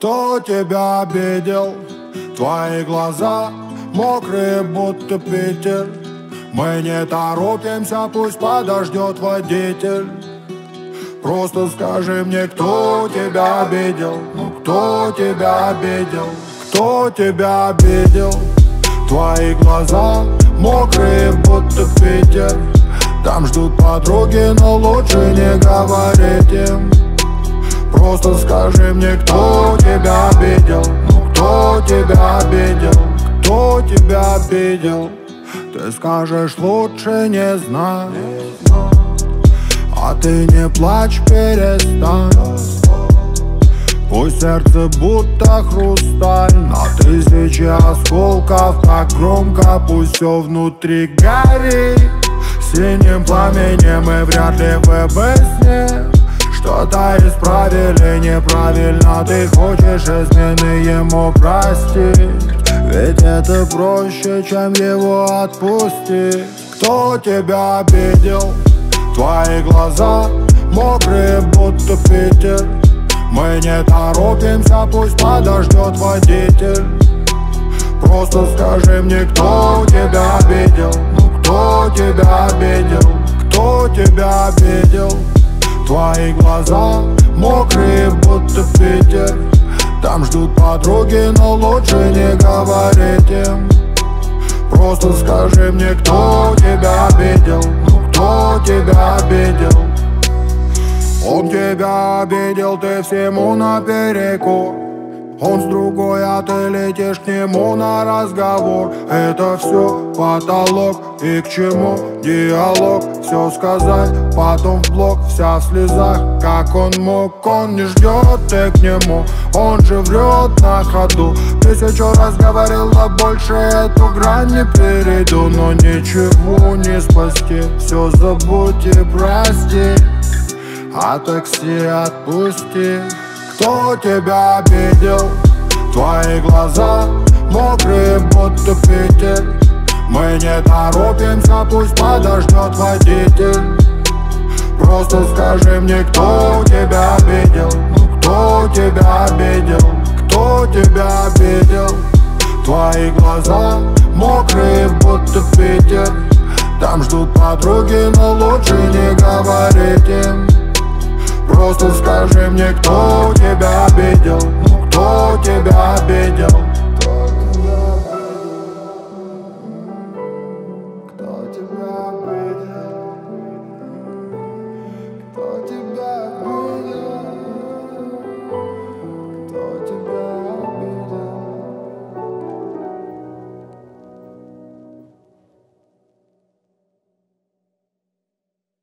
Кто тебя обидел? Твои глаза мокрые, будто Питер Мы не торопимся, пусть подождет водитель Просто скажи мне, кто тебя обидел? Ну кто тебя обидел? Кто тебя обидел? Твои глаза мокрые, будто Питер Там ждут подруги, но лучше не говорить им Просто скажи мне, кто тебя обидел? Кто тебя обидел? Кто тебя обидел? Ты скажешь, лучше не знать. А ты не плачь, перестань. Пусть сердце будто хрусталь. На тысячи осколков Так громко, пусть все внутри горит. Синим пламенем и вряд ли вы бы с что-то исправили неправильно Ты хочешь измены ему простить Ведь это проще, чем его отпустить Кто тебя обидел? Твои глаза мокрые, будто Питер Мы не торопимся, пусть подождет водитель Просто скажи мне, кто тебя обидел Ну кто тебя обидел? Кто тебя обидел? Твои глаза мокрые, будто Питер Там ждут подруги, но лучше не говорить им Просто скажи мне, кто тебя обидел? Ну кто тебя обидел? Он тебя обидел, ты всему наперекор он с другой, а ты летишь к нему на разговор. Это все потолок и к чему диалог? Все сказать, потом в блок, вся в слезах Как он мог, он не ждет, ты к нему. Он же врет на ходу. Тысячу раз говорил, а больше эту грань не перейду. Но ничего не спасти, все забудь и прости А такси отпусти кто тебя обидел? Твои глаза мокрые, будто Питер Мы не торопимся, пусть подождет водитель Просто скажи мне, кто тебя обидел? Кто тебя обидел? Кто тебя обидел? Твои глаза мокрые, будто Питер Там ждут подруги, но лучше не говорить им Просто скажи мне, кто видел, кто тебя обидел. Кто тебя обидел?